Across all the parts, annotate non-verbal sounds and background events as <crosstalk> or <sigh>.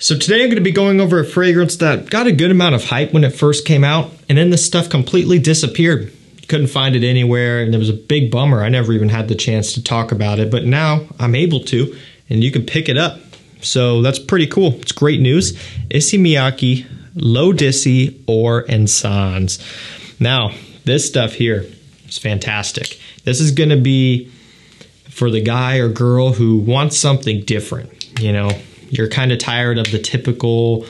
So today I'm going to be going over a fragrance that got a good amount of hype when it first came out, and then this stuff completely disappeared. Couldn't find it anywhere, and it was a big bummer. I never even had the chance to talk about it, but now I'm able to, and you can pick it up. So that's pretty cool. It's great news. Issey Miyake, L'Eau d'Issey, or Encens. Now, this stuff here is fantastic. This is going to be for the guy or girl who wants something different. You know, you're kind of tired of the typical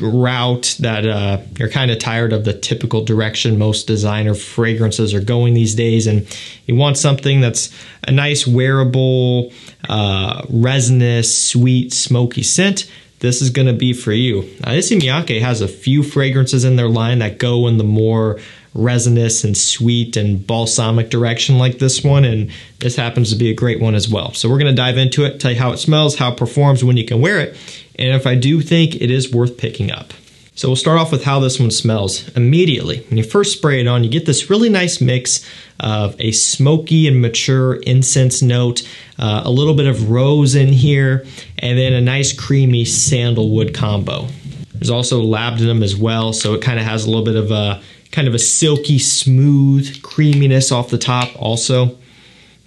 route that uh, you're kind of tired of the typical direction most designer fragrances are going these days and you want something that's a nice wearable uh, resinous sweet smoky scent this is going to be for you. Now Issey Miyake has a few fragrances in their line that go in the more resinous and sweet and balsamic direction like this one and this happens to be a great one as well. So we're going to dive into it tell you how it smells how it performs when you can wear it and if i do think it is worth picking up so we'll start off with how this one smells immediately. When you first spray it on you get this really nice mix of a smoky and mature incense note uh, a little bit of rose in here and then a nice creamy sandalwood combo. There's also labdanum as well so it kind of has a little bit of a kind of a silky smooth creaminess off the top also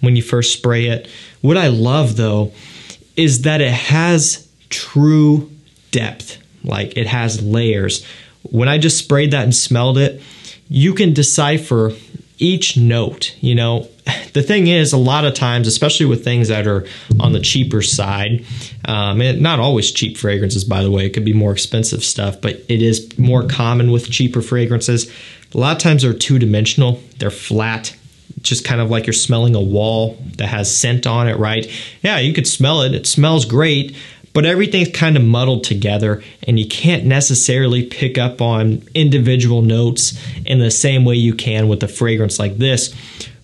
when you first spray it. What I love though is that it has true depth, like it has layers. When I just sprayed that and smelled it, you can decipher each note, you know. <laughs> The thing is, a lot of times, especially with things that are on the cheaper side, um, and not always cheap fragrances, by the way, it could be more expensive stuff, but it is more common with cheaper fragrances. A lot of times they're two dimensional, they're flat, just kind of like you're smelling a wall that has scent on it, right? Yeah, you could smell it, it smells great, but everything's kind of muddled together and you can't necessarily pick up on individual notes in the same way you can with a fragrance like this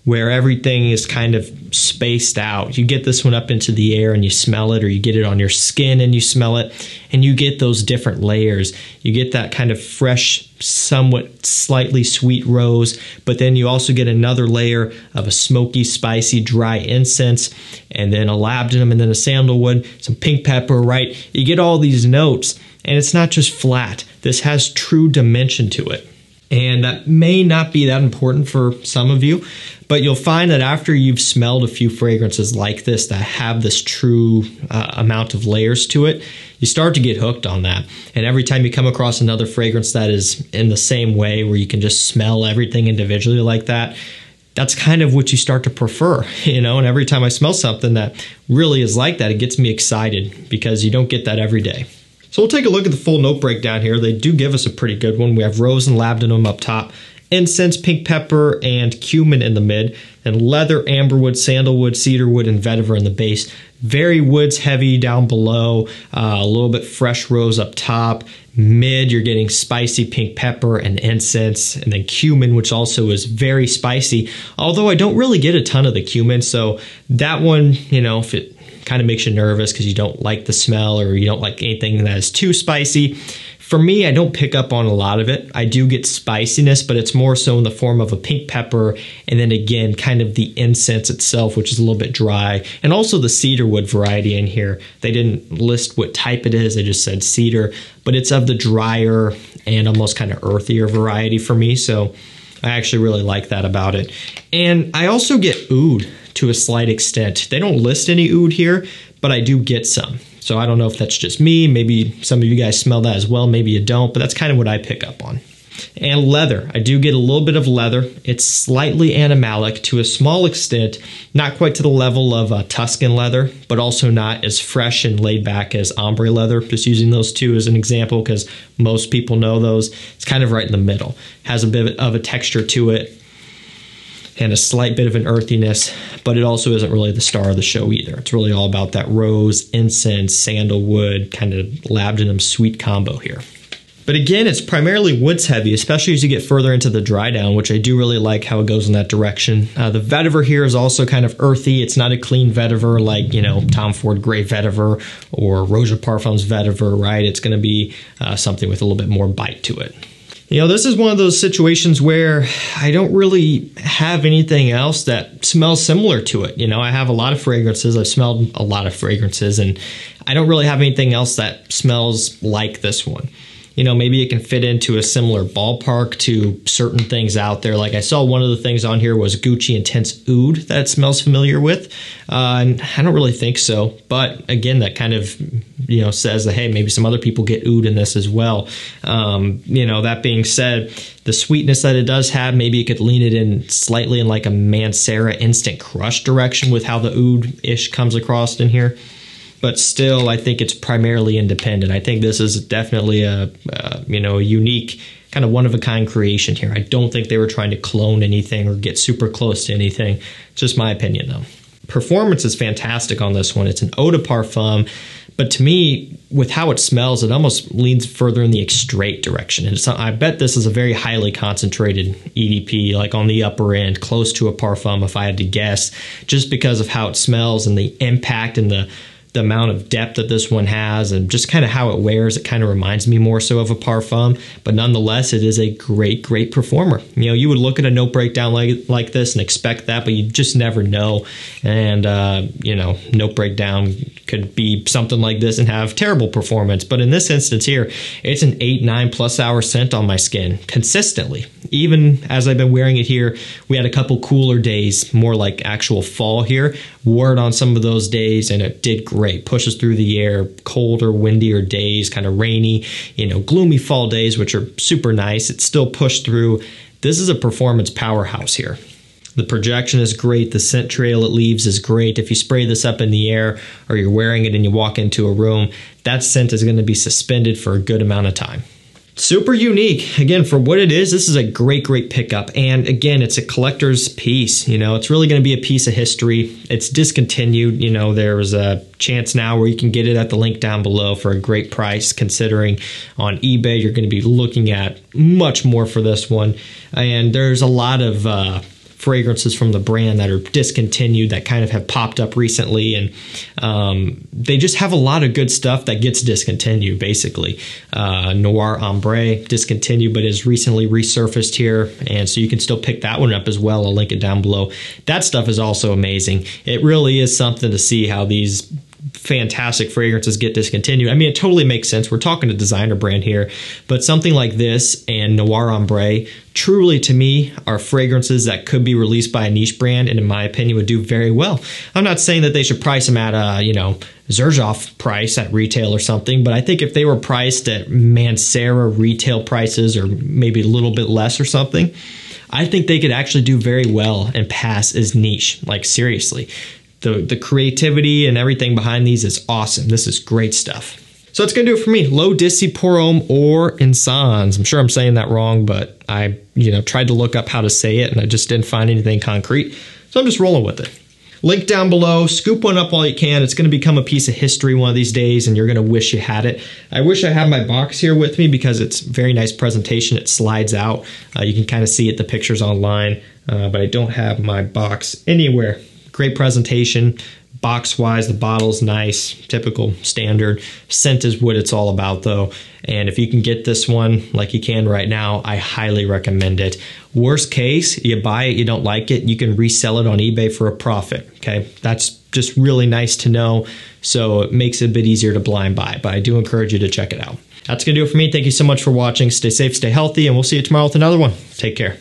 where everything is kind of spaced out. You get this one up into the air and you smell it, or you get it on your skin and you smell it, and you get those different layers. You get that kind of fresh, somewhat slightly sweet rose, but then you also get another layer of a smoky, spicy, dry incense, and then a labdanum, and then a sandalwood, some pink pepper, right? You get all these notes, and it's not just flat. This has true dimension to it. And that may not be that important for some of you, but you'll find that after you've smelled a few fragrances like this that have this true uh, amount of layers to it, you start to get hooked on that. And every time you come across another fragrance that is in the same way, where you can just smell everything individually like that, that's kind of what you start to prefer, <laughs> you know. And every time I smell something that really is like that, it gets me excited because you don't get that every day. So we'll take a look at the full note breakdown here. They do give us a pretty good one. We have rose and labdanum up top, incense, pink pepper, and cumin in the mid, and leather, amberwood, sandalwood, cedarwood, and vetiver in the base. Very woods heavy down below, uh, a little bit fresh rose up top. Mid, you're getting spicy pink pepper and incense, and then cumin, which also is very spicy. Although I don't really get a ton of the cumin, so that one, you know, if it kind of makes you nervous because you don't like the smell or you don't like anything that is too spicy. For me, I don't pick up on a lot of it. I do get spiciness, but it's more so in the form of a pink pepper and then again, kind of the incense itself, which is a little bit dry, and also the cedarwood variety in here. They didn't list what type it is, they just said cedar, but it's of the drier and almost kind of earthier variety for me. So I actually really like that about it. And I also get oud to a slight extent. They don't list any oud here, but I do get some. So I don't know if that's just me. Maybe some of you guys smell that as well. Maybe you don't, but that's kind of what I pick up on. And leather. I do get a little bit of leather. It's slightly animalic to a small extent, not quite to the level of uh, Tuscan leather, but also not as fresh and laid back as ombre leather. Just using those two as an example because most people know those. It's kind of right in the middle. Has a bit of a texture to it and a slight bit of an earthiness, but it also isn't really the star of the show either. It's really all about that rose, incense, sandalwood, kind of labdanum sweet combo here. But again, it's primarily woods heavy, especially as you get further into the dry down, which I do really like how it goes in that direction. Uh, the vetiver here is also kind of earthy. It's not a clean vetiver like, you know, Tom Ford Grey vetiver or Roja Parfums vetiver, right? It's going to be uh, something with a little bit more bite to it. You know, this is one of those situations where I don't really have anything else that smells similar to it. You know, I have a lot of fragrances. I've smelled a lot of fragrances, and I don't really have anything else that smells like this one you know, maybe it can fit into a similar ballpark to certain things out there. Like I saw one of the things on here was Gucci Intense Oud that smells familiar with. Uh, and I don't really think so. But again, that kind of, you know, says that, hey, maybe some other people get oud in this as well. Um, you know, that being said, the sweetness that it does have, maybe it could lean it in slightly in like a Mancera Instant Crush direction with how the oud ish comes across in here but still, I think it's primarily independent. I think this is definitely a, uh, you know a unique kind of one of a kind creation here. I don't think they were trying to clone anything or get super close to anything. Just my opinion, though. Performance is fantastic on this one. It's an eau de parfum, but to me, with how it smells, it almost leans further in the extrait direction. And I bet this is a very highly concentrated EDP, like on the upper end, close to a parfum, if I had to guess, just because of how it smells and the impact and the the amount of depth that this one has and just kind of how it wears it kind of reminds me more so of a parfum. But nonetheless it is a great great performer. You know you would look at a note breakdown like like this and expect that but you just never know. And uh, you know note breakdown could be something like this and have terrible performance but in this instance here it's an 8 9 plus hour scent on my skin consistently even as I've been wearing it here we had a couple cooler days more like actual fall here wore it on some of those days and it did great. Pushes through the air, colder, windier days, kind of rainy, you know, gloomy fall days, which are super nice. It still pushed through. This is a performance powerhouse here. The projection is great. The scent trail it leaves is great. If you spray this up in the air or you're wearing it and you walk into a room, that scent is going to be suspended for a good amount of time super unique. Again, for what it is, this is a great, great pickup. And again, it's a collector's piece. You know, it's really going to be a piece of history. It's discontinued. You know, there's a chance now where you can get it at the link down below for a great price, considering on eBay, you're going to be looking at much more for this one. And there's a lot of, uh, fragrances from the brand that are discontinued that kind of have popped up recently, and um, they just have a lot of good stuff that gets discontinued. Basically, uh, Noir Ambre discontinued, but is recently resurfaced here, and so you can still pick that one up as well. I'll link it down below. That stuff is also amazing. It really is something to see how these fantastic fragrances get discontinued. I mean, it totally makes sense. We're talking a designer brand here, but something like this and Noir Ambre truly to me are fragrances that could be released by a niche brand and in my opinion would do very well. I'm not saying that they should price them at a, you know, Xerjoff price at retail or something, but I think if they were priced at Mancera retail prices or maybe a little bit less or something, I think they could actually do very well and pass as niche. Like seriously the the creativity and everything behind these is awesome. This is great stuff. So that's gonna do it for me. Pour or Insans. I'm sure I'm saying that wrong, but I you know tried to look up how to say it and I just didn't find anything concrete. So I'm just rolling with it. Link down below. Scoop one up while you can. It's going to become a piece of history one of these days, and you're going to wish you had it. I wish I had my box here with me because it's very nice presentation. It slides out. Uh, you can kind of see it the pictures online, uh, but I don't have my box anywhere. Great presentation. Box wise, the bottle's nice, typical standard. Scent is what it's all about, though. And if you can get this one like you can right now, I highly recommend it. Worst case, you buy it, you don't like it, you can resell it on eBay for a profit. Okay, that's just really nice to know. So it makes it a bit easier to blind buy, but I do encourage you to check it out. That's going to do it for me. Thank you so much for watching. Stay safe, stay healthy, and we'll see you tomorrow with another one. Take care.